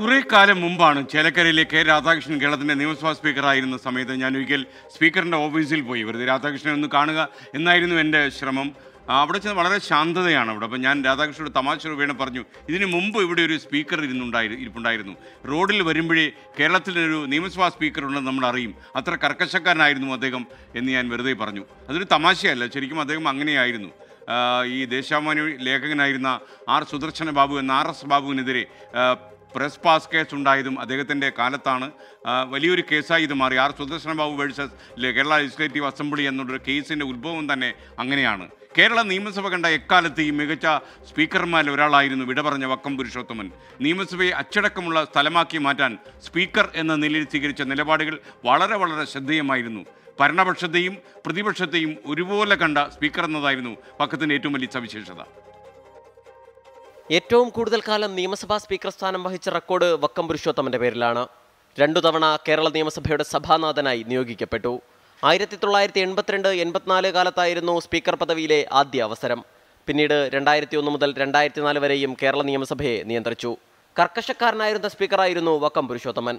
കുറെ കാലം മുമ്പാണ് ചേലക്കരയിലെ കെ രാധാകൃഷ്ണൻ കേരളത്തിന്റെ നിയമസഭാ സ്പീക്കറായിരുന്ന സമയത്ത് ഞാൻ ഒരിക്കൽ സ്പീക്കറിന്റെ ഓഫീസിൽ പോയി. വെറുതെ രാധാകൃഷ്ണനെ ഒന്ന് കാണുക എന്നായിരുന്നു എന്റെ ശ്രമം. അവിടെ ചെന്ന് വളരെ ശാന്തതയാണ് അവിടെ. അപ്പോൾ ഞാൻ രാധാകൃഷ്ണനോട് തമാശ രൂപേണ പറഞ്ഞു ഇതിനു മുമ്പ് ഇവിടെ ഒരു സ്പീക്കർ ഇരുന്നുണ്ടായിരുന്നു ഇരിപ്പുണ്ടായിരുന്നു. റോഡിൽ വരുമ്പോഴേ കേരളത്തിലൊരു നിയമസഭാ സ്പീക്കർ ഉണ്ടെന്ന് നമ്മൾ അറിയും. അത്ര കർക്കശക്കാരനായിരുന്നു അദ്ദേഹം എന്ന് ഞാൻ വെറുതെ പറഞ്ഞു. അതൊരു തമാശയല്ല ശരിക്കും അദ്ദേഹം അങ്ങനെയായിരുന്നു. ഈ ദേശാഭിമാനി ലേഖകനായിരുന്ന ആർ സുദർശന ബാബു എന്ന ആർ എസ് ബാബുവിനെതിരെ പ്രസ് പാസ് കേസ് ഉണ്ടായതും അദ്ദേഹത്തിന്റെ കാലത്താണ്. വലിയൊരു കേസായി ഇത് മാറി. R Sudarsana Babu versus Kerala legislative assembly എന്നുള്ളൊരു കേസിന്റെ ഉത്ഭവം തന്നെ അങ്ങനെയാണ്. കേരള നിയമസഭ കണ്ട എക്കാലത്ത് ഈ മികച്ച സ്പീക്കർമാരിൽ ഒരാളായിരുന്നു വിട പറഞ്ഞ വക്കം പുരുഷോത്തമൻ. നിയമസഭയെ അച്ചടക്കമുള്ള സ്ഥലമാക്കി മാറ്റാൻ സ്പീക്കർ എന്ന നിലയിൽ സ്വീകരിച്ച നിലപാടുകൾ വളരെ വളരെ ശ്രദ്ധേയമായിരുന്നു. ഭരണപക്ഷത്തെയും പ്രതിപക്ഷത്തെയും ഒരുപോലെ കണ്ട സ്പീക്കർ എന്നതായിരുന്നു പക്കത്തിന്റെ ഏറ്റവും വലിയ സവിശേഷത. ഏറ്റവും കൂടുതൽ കാലം നിയമസഭാ സ്പീക്കർ സ്ഥാനം വഹിച്ച റെക്കോർഡ് വക്കം പുരുഷോത്തമന്റെ പേരിലാണ്. രണ്ടു തവണ കേരള നിയമസഭയുടെ സഭാനാഥനായി നിയോഗിക്കപ്പെട്ടു. ആയിരത്തി തൊള്ളായിരത്തി എൺപത്തിരണ്ട് എൺപത്തിനാല് കാലത്തായിരുന്നു സ്പീക്കർ പദവിയിലെ ആദ്യ അവസരം. പിന്നീട് രണ്ടായിരത്തി ഒന്ന് മുതൽ രണ്ടായിരത്തി നാല് വരെയും കേരള നിയമസഭയെ നിയന്ത്രിച്ചു. കർക്കശക്കാരനായിരുന്ന സ്പീക്കറായിരുന്നു വക്കം പുരുഷോത്തമൻ.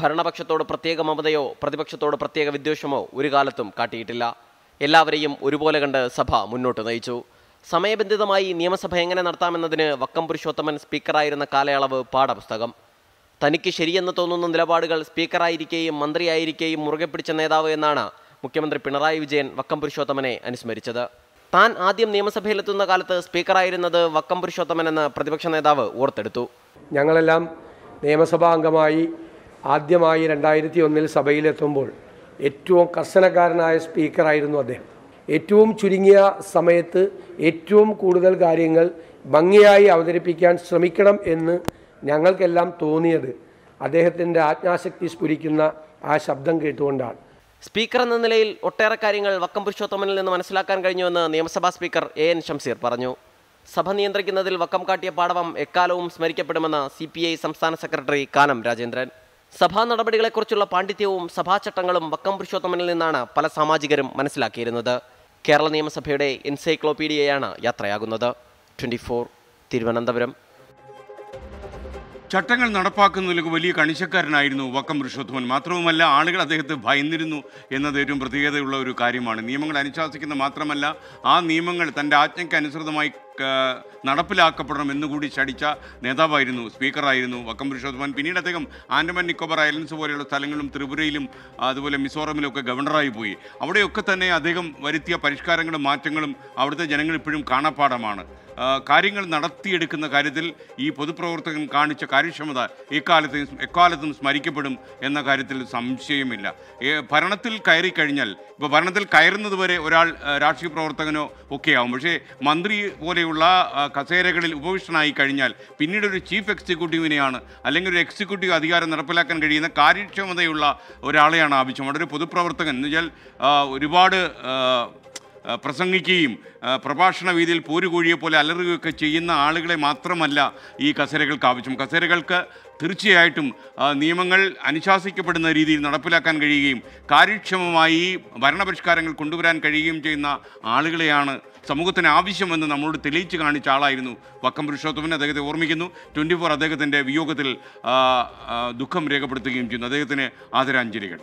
ഭരണപക്ഷത്തോട് പ്രത്യേക മമതയോ പ്രതിപക്ഷത്തോട് പ്രത്യേക വിദ്വേഷമോ ഒരു കാലത്തും കാട്ടിയിട്ടില്ല. എല്ലാവരെയും ഒരുപോലെ കണ്ട് സഭ മുന്നോട്ട് നയിച്ചു. സമയബന്ധിതമായി നിയമസഭ എങ്ങനെ നടത്താമെന്നതിന് വക്കം പുരുഷോത്തമൻ സ്പീക്കറായിരുന്ന കാലയളവ് പാഠപുസ്തകം. തനിക്ക് ശരിയെന്ന് തോന്നുന്ന നിലപാടുകൾ സ്പീക്കറായിരിക്കെയും മന്ത്രിയായിരിക്കെയും മുറുകെ പിടിച്ച നേതാവ് എന്നാണ് മുഖ്യമന്ത്രി പിണറായി വിജയൻ വക്കം പുരുഷോത്തമനെ അനുസ്മരിച്ചത്. താൻ ആദ്യം നിയമസഭയിലെത്തുന്ന കാലത്ത് സ്പീക്കറായിരുന്നത് വക്കം പുരുഷോത്തമൻ എന്ന് പ്രതിപക്ഷ നേതാവ് ഓർത്തെടുത്തു. ഞങ്ങളെല്ലാം നിയമസഭാ അംഗമായി ആദ്യമായി രണ്ടായിരത്തി ഒന്നിൽ സഭയിലെത്തുമ്പോൾ ഏറ്റവും കർശനക്കാരനായ സ്പീക്കറായിരുന്നു അദ്ദേഹം. ഏറ്റവും ചുരുങ്ങിയ സമയത്ത് ഏറ്റവും കൂടുതൽ കാര്യങ്ങൾ ഭംഗിയായി അവതരിപ്പിക്കാൻ ശ്രമിക്കണം എന്ന് ഞങ്ങൾക്കെല്ലാം തോന്നിയത് അദ്ദേഹത്തിന്റെ ആജ്ഞാശക്തി സ്ഫുരിക്കുന്ന ആ ശബ്ദം കേട്ടുകൊണ്ടാണ്. സ്പീക്കർ എന്ന നിലയിൽ ഒട്ടേറെ കാര്യങ്ങൾ വക്കം പുരുഷോത്തമനിൽ നിന്ന് മനസ്സിലാക്കാൻ കഴിഞ്ഞുവെന്ന് നിയമസഭാ സ്പീക്കർ എ എൻ ഷംസീർ പറഞ്ഞു. സഭ നിയന്ത്രിക്കുന്നതിൽ വക്കം കാട്ടിയ പാടവം എക്കാലവും സ്മരിക്കപ്പെടുമെന്ന് സി പി ഐ സംസ്ഥാന സെക്രട്ടറി കാനം രാജേന്ദ്രൻ. സഭാ നടപടികളെക്കുറിച്ചുള്ള പാണ്ഡിത്യവും സഭാചട്ടങ്ങളും വക്കം പുരുഷോത്തമനിൽ നിന്നാണ് പല സാമാജികരും മനസ്സിലാക്കിയിരുന്നത്. കേരള നിയമസഭയുടെ എൻസൈക്ലോപീഡിയയാണ് യാത്രയാകുന്നത്. ട്വന്റി തിരുവനന്തപുരം. ചട്ടങ്ങൾ നടപ്പാക്കുന്നതിലൊക്കെ വലിയ കണിശക്കാരനായിരുന്നു വക്കം ഋഷോധവൻ മാത്രവുമല്ല ആളുകൾ അദ്ദേഹത്തെ ഭയന്നിരുന്നു എന്നത് ഏറ്റവും പ്രത്യേകതയുള്ള ഒരു കാര്യമാണ്. നിയമങ്ങൾ അനുശാസിക്കുന്ന മാത്രമല്ല ആ നിയമങ്ങൾ തന്റെ ആജ്ഞയ്ക്ക് അനുസൃതമായി നടപ്പിലാക്കപ്പെടണം എന്നുകൂടി ശടിച്ച നേതാവായിരുന്നു സ്പീക്കറായിരുന്നു വക്കം പുരുഷോത്തമൻ. പിന്നീട് അദ്ദേഹം ആൻഡമാൻ നിക്കോബർ ഐലൻഡ്സ് പോലെയുള്ള സ്ഥലങ്ങളിലും ത്രിപുരയിലും അതുപോലെ മിസോറമിലും ഒക്കെ ഗവർണറായി പോയി. അവിടെയൊക്കെ തന്നെ അദ്ദേഹം വരുത്തിയ പരിഷ്കാരങ്ങളും മാറ്റങ്ങളും അവിടുത്തെ ജനങ്ങൾ ഇപ്പോഴും കാണാപ്പാടമാണ് കാര്യങ്ങൾ നടത്തിയെടുക്കുന്ന കാര്യത്തിൽ ഈ പൊതുപ്രവർത്തകൻ കാണിച്ച കാര്യക്ഷമത ഇക്കാലത്തും എക്കാലത്തും സ്മരിക്കപ്പെടും എന്ന കാര്യത്തിൽ സംശയമില്ല. ഭരണത്തിൽ കയറി കഴിഞ്ഞാൽ ഇപ്പോൾ ഭരണത്തിൽ കയറുന്നത് വരെ ഒരാൾ രാഷ്ട്രീയ പ്രവർത്തകനോ ആവും പക്ഷേ മന്ത്രി പോലെയുള്ള കസേരകളിൽ ഉപവിഷ്ടനായി കഴിഞ്ഞാൽ പിന്നീട് ഒരു ചീഫ് എക്സിക്യൂട്ടീവിനെയാണ് അല്ലെങ്കിൽ ഒരു എക്സിക്യൂട്ടീവ് അധികാരം നടപ്പിലാക്കാൻ കഴിയുന്ന കാര്യക്ഷമതയുള്ള ഒരാളെയാണ് ആവശ്യം. അവിടെ ഒരു പൊതുപ്രവർത്തകൻ എന്ന് വെച്ചാൽ ഒരുപാട് പ്രസംഗിക്കുകയും പ്രഭാഷണ വീതിയിൽ പോരുകോഴിയെ പോലെ അലറുകയൊക്കെ ചെയ്യുന്ന ആളുകളെ മാത്രമല്ല ഈ കസേരകൾക്ക് ആവശ്യം. കസേരകൾക്ക് തീർച്ചയായിട്ടും നിയമങ്ങൾ അനുശാസിക്കപ്പെടുന്ന രീതിയിൽ നടപ്പിലാക്കാൻ കഴിയുകയും കാര്യക്ഷമമായി ഭരണപരിഷ്കാരങ്ങൾ കൊണ്ടുവരാൻ കഴിയുകയും ചെയ്യുന്ന ആളുകളെയാണ് സമൂഹത്തിന് ആവശ്യമെന്ന് നമ്മളോട് തെളിയിച്ച് കാണിച്ച ആളായിരുന്നു വക്കം പുരുഷോത്തമൻ. അദ്ദേഹത്തെ ഓർമ്മിക്കുന്നു. ട്വന്റി ഫോർ അദ്ദേഹത്തിന്റെ വിയോഗത്തിൽ ദുഃഖം രേഖപ്പെടുത്തുകയും ചെയ്യുന്നു. അദ്ദേഹത്തിന് ആദരാഞ്ജലികൾ.